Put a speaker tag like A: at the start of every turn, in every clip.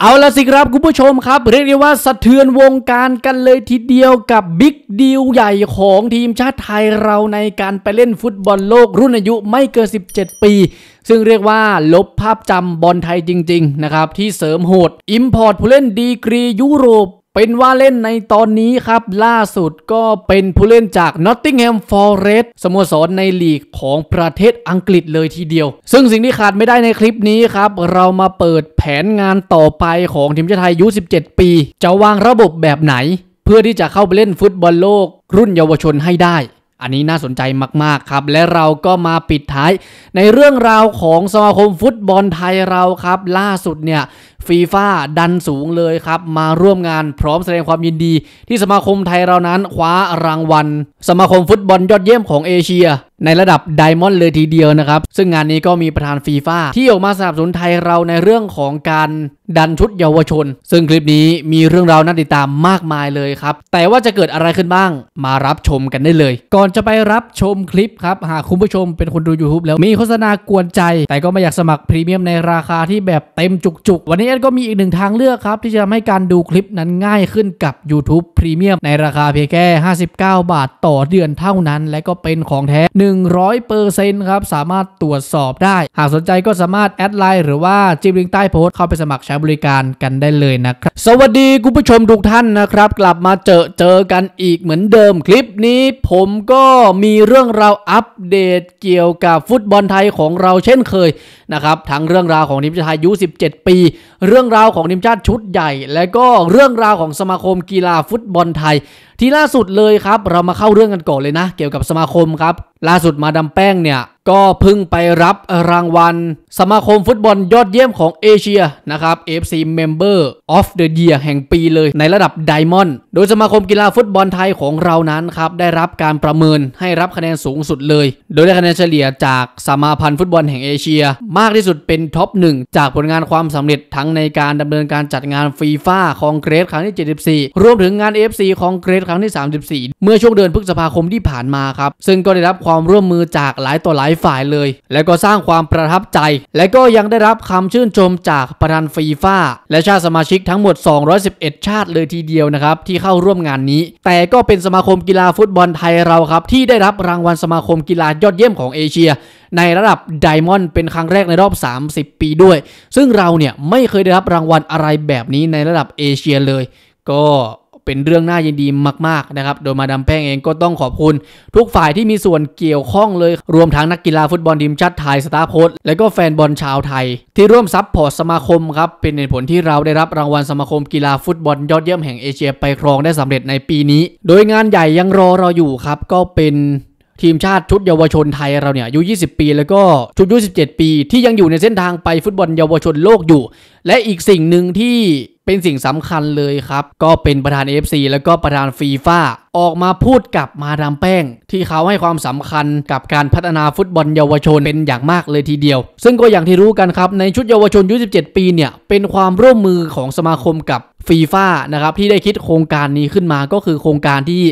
A: เอาละสิครับคุณผู้ชมครับ เรียกได้ว่าสะเทือนวงการกันเลยทีเดียวกับ big deal ใหญ่ของทีมชาติไทยเราในการไปเล่นฟุตบอลโลกรุ่นอายุไม่เกิน 17 ปี ซึ่งเรียกว่าลบภาพจำบอลไทยจริง ๆ นะครับ ที่เสริมโหด import ผู้เล่นดีกรียุโรป เป็นว่าเล่นในตอนนี้ครับ ล่าสุดก็เป็นผู้เล่นจาก Nottingham Forest สโมสรในลีกของประเทศอังกฤษเลยทีเดียว ซึ่งสิ่งที่ขาดไม่ได้ในคลิปนี้ครับ เรามาเปิดแผนงานต่อไปของทีมชาติไทยอายุ 17 ปี จะวางระบบแบบไหน เพื่อที่จะเข้าไปเล่นฟุตบอลโลกรุ่นเยาวชนให้ได้ อันนี้น่าสนใจมาก ๆ ครับ และเราก็มาปิดท้าย ในเรื่องราวของสมาคมฟุตบอลไทยเราครับ ล่าสุดเนี่ยฟีฟ่าดันสูงเลยครับ มาร่วมงานพร้อมแสดงความยินดี ที่สมาคมไทยเรานั้นคว้ารางวัล สมาคมฟุตบอลยอดเยี่ยมของเอเชีย ในระดับ Diamond เลยทีเดียวนะครับ ซึ่งงานนี้ก็มีประธานฟีฟ่าที่ออกมาสนับสนุนไทยเราในเรื่องของการดันชุดเยาวชน ซึ่งคลิปนี้มีเรื่องราวน่าติดตามมากมายเลยครับ แต่ว่าจะเกิดอะไรขึ้นบ้าง มารับชมกันได้เลย ก่อนจะไปรับชมคลิปครับ หากคุณผู้ชมเป็นคนดู YouTube แล้วมีโฆษณากวนใจ แต่ก็ไม่อยากสมัครพรีเมียมในราคาที่แบบเต็มจุกๆ วันนี้แอดก็มีอีกหนึ่งทางเลือกครับ ที่จะทำให้การดูคลิปนั้นง่ายขึ้นกับ YouTube Premium ในราคาเพียงแค่ 59 บาทต่อเดือนเท่านั้น และก็เป็นของแท้100%ครับ สามารถตรวจสอบได้ หากสนใจก็สามารถ add LINE หรือว่าจิ้มลิงก์ใต้โพสต์เข้าไปสมัครใช้บริการกันได้เลยนะครับ สวัสดีคุณผู้ชมทุกท่านนะครับ กลับมาเจอเจอกันอีกเหมือนเดิมคลิปนี้ ผมก็มีเรื่องราวอัปเดตเกี่ยวกับฟุตบอลไทยของเราเช่นเคยนะครับทั้งเรื่องราวของทีมชาติไทยอายุ 17 ปี เรื่องราวของทีมชาติชุดใหญ่ และก็เรื่องราวของสมาคมกีฬาฟุตบอลไทย ที่ล่าสุดเลยครับ เรามาเข้าเรื่องกันก่อนเลยนะ เกี่ยวกับสมาคมครับ ล่าสุดมาดามแป้งเนี่ย ก็เพิ่งไปรับรางวัล สมาคมฟุตบอลยอดเยี่ยมของเอเชียนะครับ AFC Member of the Year แห่งปีเลยในระดับ Diamond โดยสมาคมกีฬาฟุตบอลไทยของเรานั้นครับได้รับการประเมินให้รับคะแนนสูงสุดเลย โดยได้คะแนนเฉลี่ยจากสมาพันธ์ฟุตบอลแห่งเอเชีย มากที่สุดเป็น top หนึ่งจากผลงานความสำเร็จทั้งในการดำเนินการจัดงาน FIFA Congress ครั้งที่ 74 รวมถึงงาน AFC คองเกรสครั้งที่ 34 เมื่อช่วงเดือนพฤษภาคมที่ผ่านมาครับซึ่งก็ได้รับความร่วมมือจากหลายต่อหลายฝ่ายเลย และก็สร้างความประทับใจ และก็ยังได้รับคำชื่นชมจากประธานฟีฟ่าและชาติสมาชิกทั้งหมด 211 ชาติเลยทีเดียวนะครับที่เข้าร่วมงานนี้ แต่ก็เป็นสมาคมกีฬาฟุตบอลไทยเราครับที่ได้รับรางวัลสมาคมกีฬายอดเยี่ยมของเอเชียในระดับ Diamond เป็นครั้งแรกในรอบ 30 ปีด้วย ซึ่งเราเนี่ยไม่เคยได้รับรางวัลอะไรแบบนี้ในระดับเอเชียเลย ก็ เป็นเรื่องน่ายินดีมากๆนะครับโดยมาดามแป้งเองก็ต้องขอบคุณ ทุกฝ่ายที่มีส่วนเกี่ยวข้องเลยรวมทั้งนักกีฬาฟุตบอลทีมชาติไทย staff โค้ชและก็แฟนบอลชาวไทย ที่ร่วม support สมาคมครับเป็นเหตุผลที่เราได้รับรางวัลสมาคมกีฬาฟุตบอลยอดเยี่ยมแห่งเอเชียไปครองได้สำเร็จในปีนี้ โดยงานใหญ่ยังรอเราอยู่ครับก็เป็น ทีมชาติชุดเยาวชนไทยเราเนี่ยอายุ 20 ปี แล้วก็ชุดอายุ17 ปี ที่ยังอยู่ในเส้นทางไปฟุตบอลเยาวชนโลกอยู่ และอีกสิ่งหนึ่งที่เป็นสิ่งสำคัญเลยครับ ก็เป็นประธาน AFC แล้วก็ประธานฟีฟ่าออกมาพูดกับมาดามแป้ง ที่เขาให้ความสำคัญกับการพัฒนาฟุตบอลเยาวชนเป็นอย่างมากเลยทีเดียว ซึ่งก็อย่างที่รู้กันครับ ในชุดเยาวชนอายุ17 ปีเนี่ย เป็นความร่วมมือของสมาคมกับฟีฟ่านะครับที่ได้คิดโครงการนี้ขึ้นมาก็คือโครงการที่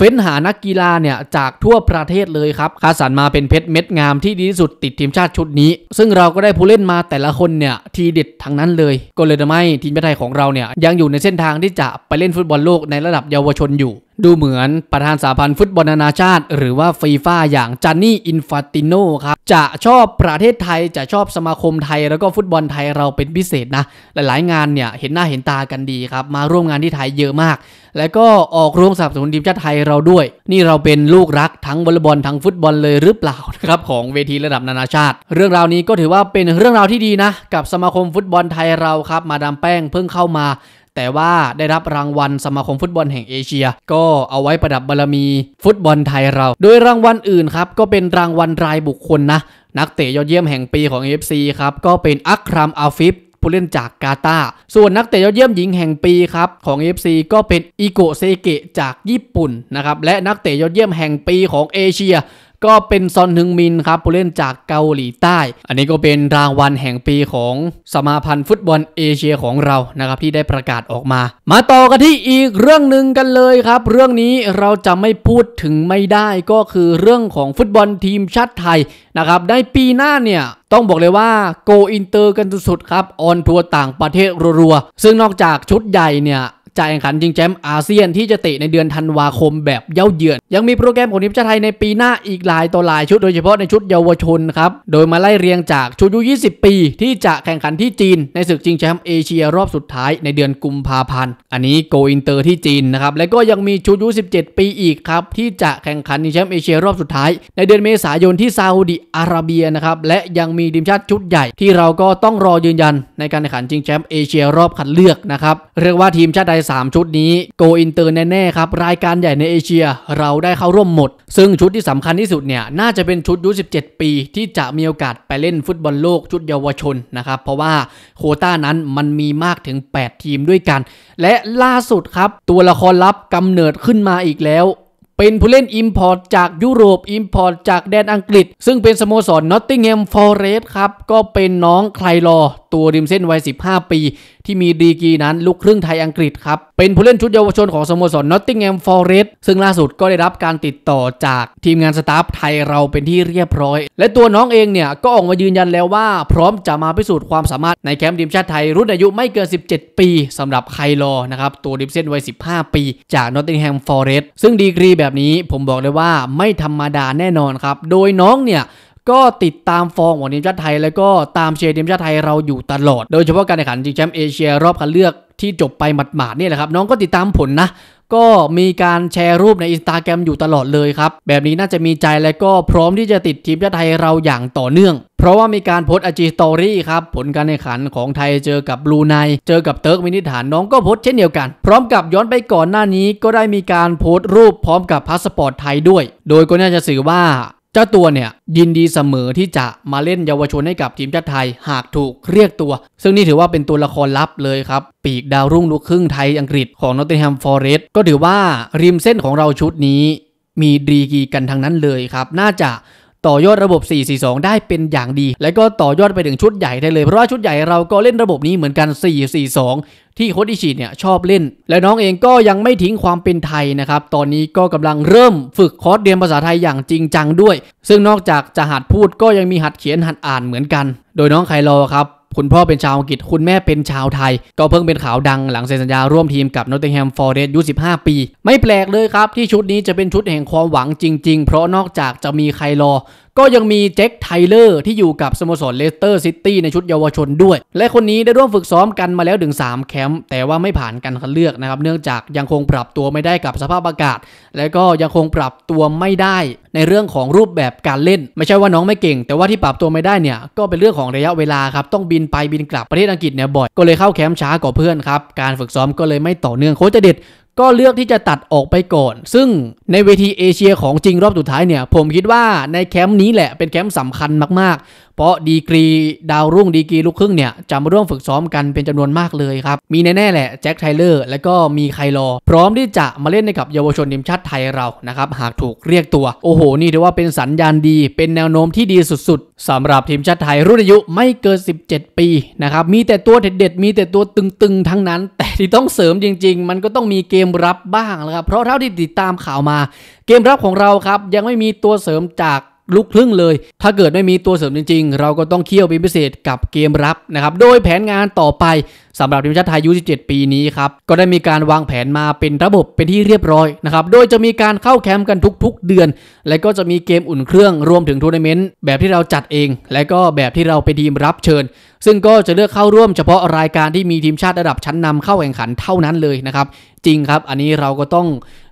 A: เฟ้นหานักกีฬาเนี่ยจากทั่วประเทศเลยครับคัดสรรมาเป็นเพชรเม็ดงามที่ดีที่สุดติดทีมชาติชุดนี้ ซึ่งเราก็ได้ผู้เล่นมาแต่ละคนเนี่ยทีเด็ดทั้งนั้นเลย ก็เลยทำให้ทีมชาติไทยของเราเนี่ยยังอยู่ในเส้นทางที่จะไปเล่นฟุตบอลโลกในระดับเยาวชนอยู่ ดูเหมือนประธานสาพันธ์ฟุตบอลนานาชาติ หรือว่าฟีฟ่าอย่างจานนี่อินฟาติโนครับจะชอบประเทศไทยจะชอบสมาคมไทยแล้วก็ฟุตบอลไทยเราเป็นพิเศษนะหลายๆ งานเนี่ยเห็นหน้าเห็นตากันดีครับมาร่วมงานที่ไทยเยอะมาก และก็ออกโรงสนับสนุนทีมชาติไทยเราด้วย นี่เราเป็นลูกรักทั้งวอลเลย์บอลทั้งฟุตบอลเลยหรือเปล่านะครับของเวทีระดับนานาชาติ เรื่องราวนี้ก็ถือว่าเป็นเรื่องราวที่ดีนะ กับสมาคมฟุตบอลไทยเราครับ มาดามแป้งเพิ่งเข้ามาแต่ว่าได้รับรางวัลสมาคมฟุตบอลแห่งเอเชีย ก็เอาไว้ประดับบารมีฟุตบอลไทยเรา โดยรางวัลอื่นครับ ก็เป็นรางวัลรายบุคคลนะ นักเตะยอดเยี่ยมแห่งปีของ AFC ครับ ก็เป็นอัครามอาฟิฟ ผู้เล่นจากกาตาร์ส่วนนักเตะยอดเยี่ยมหญิงแห่งปีครับของ AFC ก็เป็นคิโกะ เซเกะจากญี่ปุ่นนะครับและนักเตะยอดเยี่ยมแห่งปีของเอเชีย ก็เป็นซนฮึงมินครับผู้เล่นจากเกาหลีใต้ อันนี้ก็เป็นรางวัลแห่งปีของสมาพันธ์ฟุตบอลเอเชียของเรานะครับที่ได้ประกาศออกมา มาต่อกันที่อีกเรื่องหนึ่งกันเลยครับ เรื่องนี้เราจะไม่พูดถึงไม่ได้ก็คือเรื่องของฟุตบอลทีมชาติไทยนะครับในปีหน้าเนี่ยต้องบอกเลยว่าโกอินเตอร์กันสุดๆครับ on tour ต่างประเทศรัวๆซึ่งนอกจากชุดใหญ่เนี่ย จะแข่งขันชิงแชมป์อาเซียนที่จะเตะในเดือนธันวาคมแบบเหย้าเยือน ยังมีโปรแกรมของทีมชาติไทยในปีหน้าอีกหลายต่อหลายชุดโดยเฉพาะในชุดเยาวชนครับ โดยมาไล่เรียงจากชุด U20 ปี ที่จะแข่งขันที่จีน ในศึกชิงแชมป์เอเชียรอบสุดท้ายในเดือนกุมภาพันธ์ อันนี้โกอินเตอร์ที่จีนนะครับ และก็ยังมีชุด U17 ปีอีกครับที่จะแข่งขันชิงแชมป์เอเชียรอบสุดท้าย ในเดือนเมษายนที่ซาอุดิอาระเบียนะครับ และยังมีทีมชาติชุดใหญ่ ที่เราก็ต้องรอยืนยันในการแข่งขันชิงแชมป์เอเชียรอบคัดเลือกนะครับ เรียกว่าทีมชาติไทย3 ชุดนี้โกอินเตอร์แน่ๆครับรายการใหญ่ในเอเชียเราได้เข้าร่วมหมด ซึ่งชุดที่สำคัญที่สุดเนี่ยน่าจะเป็นชุด U17 ปี ที่จะมีโอกาสไปเล่นฟุตบอลโลกชุดเยาวชนนะครับเพราะว่าโควตานั้นมันมีมากถึง 8 ทีมด้วยกัน และล่าสุดครับตัวละครลับกำเนิดขึ้นมาอีกแล้วเป็นผู้เล่น import จากยุโรป import จากแดนอังกฤษ ซึ่งเป็นสโมสรนอตติงแฮมฟอร์เรสต์ครับ ก็เป็นน้องไคลอตัวริมเส้นวัย 15 ปี ที่มีดีกรีนั้นลูกครึ่งไทยอังกฤษครับ เป็นผู้เล่นชุดเยาวชนของสโมสรนอตติงแฮมฟอร์เรสต์ซึ่งล่าสุดก็ได้รับการติดต่อจากทีมงาน staff ไทยเราเป็นที่เรียบร้อย และตัวน้องเองเนี่ยก็ออกมายืนยันแล้วว่า พร้อมจะมาพิสูจน์ความสามารถในแคมป์ทีมชาติไทยรุ่นอายุไม่เกิน 17 ปีสำหรับไคลอนะครับตัวริมเส้นวัย 15 ปี จากนอตติงแฮมฟอร์เรสต์ซึ่งดีกรีแบบนี้ผมบอกเลยว่าไม่ธรรมดาแน่นอนครับโดยน้องเนี่ย ก็ติดตามฟอร์มของทีมชาติไทย แล้วก็ตามเชียร์ทีมชาติไทยเราอยู่ตลอด โดยเฉพาะการแข่งขันชิงแชมป์เอเชียรอบคัดเลือกที่จบไปหมาดๆนี่แหละครับน้องก็ติดตามผลนะก็มีการแชร์รูปในอินสตาแกรมอยู่ตลอดเลยครับ แบบนี้น่าจะมีใจและก็พร้อมที่จะติดทีมชาติไทยเราอย่างต่อเนื่อง เพราะว่ามีการโพสต์ IG story ครับ ผลการแข่งขันของไทยเจอกับบรูไนเจอกับเติร์กเมนิสถานน้องก็โพสต์เช่นเดียวกัน พร้อมกับย้อนไปก่อนหน้านี้ก็ได้มีการโพสต์รูปพร้อมกับพาสปอร์ตไทยด้วย โดยก็น่าจะสื่อว่า เจ้าตัวเนี่ยยินดีเสมอที่จะมาเล่นเยาวชนให้กับทีมชาติไทยหากถูกเรียกตัว ซึ่งนี่ถือว่าเป็นตัวละครลับเลยครับ ปีกดาวรุ่งลูกครึ่งไทยอังกฤษของนอตติงแฮมฟอร์เรสต์ก็ถือว่าริมเส้นของเราชุดนี้ มีดีกรีกันทั้งนั้นเลยครับ น่าจะ ต่อยอดระบบ 442 ได้เป็นอย่างดี และก็ต่อยอดไปถึงชุดใหญ่ได้เลย เพราะว่าชุดใหญ่เราก็เล่นระบบนี้เหมือนกัน 442 ที่โค้ชอิชิอิเนี่ยชอบเล่น และน้องเองก็ยังไม่ทิ้งความเป็นไทยนะครับ ตอนนี้ก็กำลังเริ่มฝึกคอร์สเรียนภาษาไทยอย่างจริงจังด้วย ซึ่งนอกจากจะหัดพูดก็ยังมีหัดเขียนหัดอ่านเหมือนกัน โดยน้องไคลอครับ คุณพ่อเป็นชาวอังกฤษ คุณแม่เป็นชาวไทย ก็เพิ่งเป็นข่าวดังหลังเซ็นสัญญาร่วมทีมกับนอตติงแฮมฟอร์เรสต์ U15 ปี ไม่แปลกเลยครับ ที่ชุดนี้จะเป็นชุดแห่งความหวังจริง ๆ เพราะนอกจากจะมีไคลอ ก็ยังมีแจ็คไทเลอร์ที่อยู่กับสโมสรเลสเตอร์ซิตี้ในชุดเยาวชนด้วย และคนนี้ได้ร่วมฝึกซ้อมกันมาแล้วถึง 3 แคมป์แต่ว่าไม่ผ่านการคัดเลือกนะครับเนื่องจากยังคงปรับตัวไม่ได้กับสภาพอากาศ และก็ยังคงปรับตัวไม่ได้ในเรื่องของรูปแบบการเล่น ไม่ใช่ว่าน้องไม่เก่ง แต่ว่าที่ปรับตัวไม่ได้เนี่ยก็เป็นเรื่องของระยะเวลาครับต้องบินไปบินกลับประเทศอังกฤษเนี่ยบ่อยก็เลยเข้าแคมป์ช้ากว่าเพื่อนครับการฝึกซ้อมก็เลยไม่ต่อเนื่องโค้ชจเด็จ ก็เลือกที่จะตัดออกไปก่อน ซึ่งในเวทีเอเชียของจริงรอบสุดท้ายเนี่ย ผมคิดว่าในแคมป์นี้แหละเป็นแคมป์สำคัญมากๆ เพราะดีกรีดาวรุ่งดีกรีลูกครึ่งเนี่ยจะมาร่วมฝึกซ้อมกันเป็นจำนวนมากเลยครับ มีแน่ๆแหละแจ็คไทเลอร์และก็มีไคลอ พร้อมที่จะมาเล่นให้กับเยาวชนทีมชาติไทยเรานะครับหากถูกเรียกตัว โอ้โห นี่ถือว่าเป็นสัญญาณดี เป็นแนวโน้มที่ดีสุดๆสำหรับทีมชาติไทยรุ่นอายุไม่เกิน 17 ปีนะครับมีแต่ตัวเด็ดๆมีแต่ตัวตึงๆ ทั้งนั้น แต่ที่ต้องเสริมจริง ๆ มันก็ต้องมีเกมรับบ้างแล้วครับเพราะเท่าที่ติดตามข่าวมา เกมรับของเราครับยังไม่มีตัวเสริมจาก ลูกครึ่งเลย ถ้าเกิดไม่มีตัวเสริมจริง ๆ เราก็ต้องเคี่ยวเป็นพิเศษกับเกมรับนะครับ โดยแผนงานต่อไปสำหรับทีมชาติไทย U17 ปีนี้ครับ ก็ได้มีการวางแผนมาเป็นระบบเป็นที่เรียบร้อยนะครับ โดยจะมีการเข้าแคมป์กันทุกๆ เดือน และก็จะมีเกมอุ่นเครื่องรวมถึงทัวร์นาเมนต์แบบที่เราจัดเอง และก็แบบที่เราเป็นทีมรับเชิญ ซึ่งก็จะเลือกเข้าร่วมเฉพาะรายการที่มีทีมชาติระดับชั้นนำเข้าแข่งขันเท่านั้นเลยนะครับ จริงครับ อันนี้เราก็ต้อง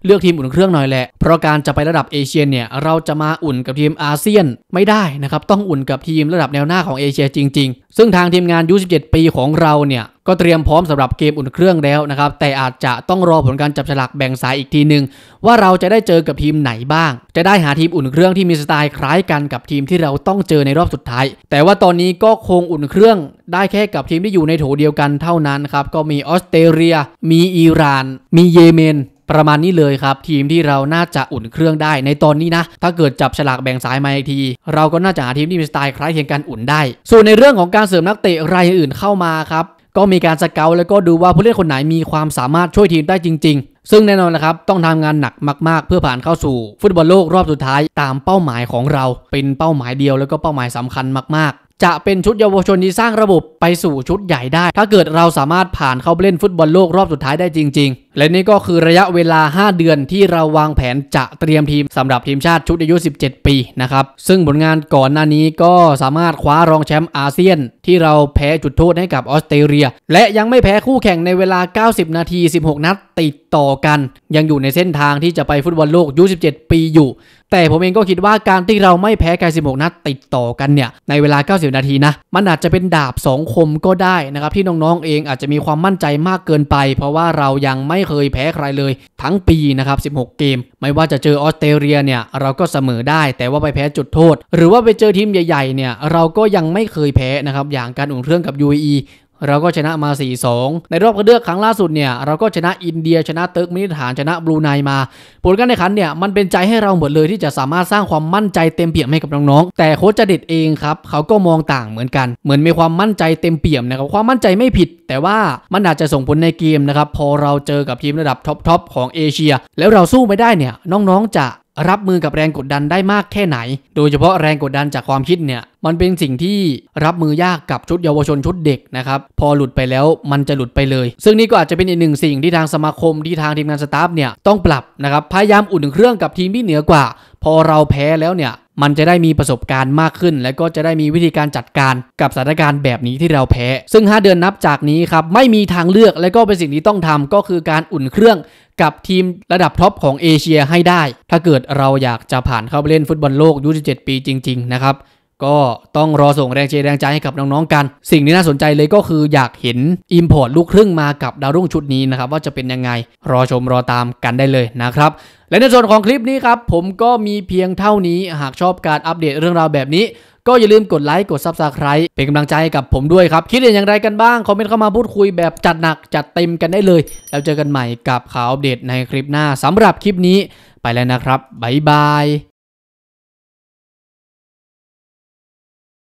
A: เลือกทีมอุ่นเครื่องหน่อยแหละ เพราะการจะไประดับเอเชียเนี่ยเราจะมาอุ่นกับทีมอาเซียนไม่ได้นะครับ ต้องอุ่นกับทีมระดับแนวหน้าของเอเชียจริง ๆ ซึ่งทางทีมงานยู17 ปีของเราเนี่ย ก็เตรียมพร้อมสำหรับเกมอุ่นเครื่องแล้วนะครับ แต่อาจจะต้องรอผลการจับฉลากแบ่งสายอีกทีหนึ่งว่าเราจะได้เจอกับทีมไหนบ้าง จะได้หาทีมอุ่นเครื่องที่มีสไตล์คล้ายกันกับทีมที่เราต้องเจอในรอบสุดท้าย แต่ว่าตอนนี้ก็คงอุ่นเครื่องได้แค่กับทีมที่อยู่ในโถเดียวกันเท่านั้นครับก็มีออสเตรเลีย มีอิหร่าน มีเยเมนประมาณนี้เลยครับ ทีมที่เราน่าจะอุ่นเครื่องได้ในตอนนี้นะ ถ้าเกิดจับฉลากแบ่งสายมาอีกที เราก็น่าจะหาทีมที่มีสไตล์คล้ายเคียงกันอุ่นได้ ส่วนในเรื่องของการเสริมนักเตะรายอื่นเข้ามาครับ ก็มีการสเกลแล้วก็ดูว่าผู้เล่นคนไหนมีความสามารถช่วยทีมได้จริง ๆ ซึ่งแน่นอนนะครับต้องทำงานหนักมาก ๆ เพื่อผ่านเข้าสู่ ฟุตบอลโลกรอบสุดท้ายตามเป้าหมายของเรา เป็นเป้าหมายเดียวแล้วก็เป้าหมายสำคัญมาก ๆ จะเป็นชุดเยาวชนที่สร้างระบบไปสู่ชุดใหญ่ได้ ถ้าเกิดเราสามารถผ่านเข้าเล่นฟุตบอลโลกรอบสุดท้ายได้จริง ๆ และนี่ก็คือระยะเวลา 5 เดือนที่เราวางแผนจะเตรียมทีมสำหรับทีมชาติชุดอายุ 17 ปีนะครับ ซึ่งผลงานก่อนหน้านี้ก็สามารถคว้ารองแชมป์อาเซียน ที่เราแพ้จุดโทษให้กับออสเตรเลีย และยังไม่แพ้คู่แข่งในเวลา 90 นาที 16 นัดติดต่อกัน ยังอยู่ในเส้นทางที่จะไปฟุตบอลโลกอายุ17 ปีอยู่ แต่ผมเองก็คิดว่าการที่เราไม่แพ้กัน16 นัดติดต่อกันเนี่ย ในเวลา 90 นาทีนะ มันอาจจะเป็นดาบสองคมก็ได้นะครับที่น้องๆเองอาจจะมีความมั่นใจมากเกินไป เพราะว่าเรายังไม่เคยแพ้ใครเลย ทั้งปีนะครับ16 เกม ไม่ว่าจะเจอออสเตรเลียเนี่ยเราก็เสมอได้ แต่ว่าไปแพ้จุดโทษ หรือว่าไปเจอทีมใหญ่ๆเนี่ยเราก็ยังไม่เคยแพ้นะครับอย่างการอุ่นเครื่องกับ UAE เราก็ชนะมา 4-2 ในรอบคัดเลือกครั้งล่าสุดเนี่ยเราก็ชนะอินเดียชนะเติร์กเมนิสถานชนะบรูไนมา ผลการแข่งขันเนี่ยมันเป็นใจให้เราหมดเลยที่จะสามารถสร้างความมั่นใจเต็มเปี่ยมให้กับน้องๆ แต่โค้ชจเด็จเองครับเขาก็มองต่างเหมือนกัน เหมือนมีความมั่นใจเต็มเปี่ยมนะครับความมั่นใจไม่ผิด แต่ว่ามันอาจจะส่งผลในเกมนะครับพอเราเจอกับทีมระดับท็อปๆของเอเชีย แล้วเราสู้ไม่ได้เนี่ยน้องๆจะ รับมือกับแรงกดดันได้มากแค่ไหน โดยเฉพาะแรงกดดันจากความคิดเนี่ย มันเป็นสิ่งที่รับมือยากกับชุดเยาวชนชุดเด็กนะครับ พอหลุดไปแล้วมันจะหลุดไปเลย ซึ่งนี่ก็อาจจะเป็นอีกหนึ่งสิ่งที่ทางสมาคมที่ทางทีมงานสตาฟเนี่ยต้องปรับนะครับ พยายามอุ่นเครื่องกับทีมที่เหนือกว่า พอเราแพ้แล้วเนี่ย มันจะได้มีประสบการณ์มากขึ้น และก็จะได้มีวิธีการจัดการกับสถานการณ์แบบนี้ที่เราแพ้ ซึ่ง 5 เดือนนับจากนี้ครับไม่มีทางเลือกและก็เป็นสิ่งที่ต้องทำก็คือการอุ่นเครื่องกับทีมระดับท็อปของเอเชียให้ได้ ถ้าเกิดเราอยากจะผ่านเข้าไปเล่นฟุตบอลโลกยุ17ปีจริง ๆ นะครับ ก็ต้องรอส่งแรงเชียร์แรงใจให้กับน้องๆกัน สิ่งที่น่าสนใจเลยก็คืออยากเห็น Import ลูกครึ่งมากับดาวรุ่งชุดนี้นะครับ ว่าจะเป็นยังไงรอชมรอตามกันได้เลยนะครับ และในส่วนของคลิปนี้ครับ ผมก็มีเพียงเท่านี้หากชอบการอัปเดตเรื่องราวแบบนี้ ก็อย่าลืมกดไลค์กด Subscribe เป็นกำลังใจให้กับผมด้วยครับ คิดเห็นอย่างไรกันบ้าง คอมเมนต์เข้ามาพูดคุยแบบจัดหนักจัดเต็มกันได้เลย แล้วเจอกันใหม่กับข่าวอัปเดตในคลิปหน้าสำหรับคลิปนี้ ไปแล้วนะครับบ๊ายบาย